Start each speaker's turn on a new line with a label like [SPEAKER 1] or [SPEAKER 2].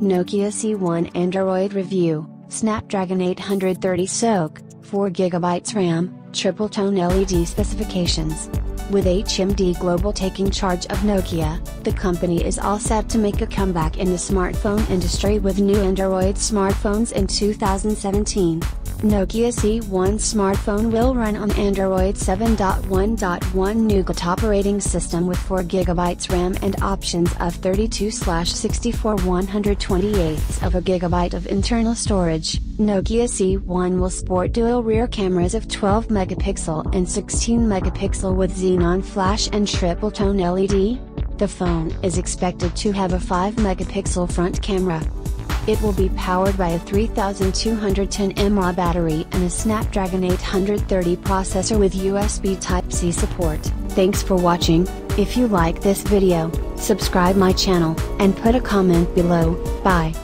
[SPEAKER 1] Nokia C1 Android review, Snapdragon 830 SoC, 4GB RAM, triple tone LED specifications. With HMD Global taking charge of Nokia, the company is all set to make a comeback in the smartphone industry with new Android smartphones in 2017. Nokia C1 smartphone will run on Android 7.1.1 Nougat operating system with 4GB RAM and options of 32/64 128 of a gigabyte of internal storage. Nokia C1 will sport dual rear cameras of 12 megapixel and 16 megapixel with xenon flash and triple tone LED. The phone is expected to have a 5 megapixel front camera. It will be powered by a 3210 mAh battery and a Snapdragon 830 processor with USB Type-C support. Thanks for watching, if you like this video, subscribe my channel, and put a comment below, bye.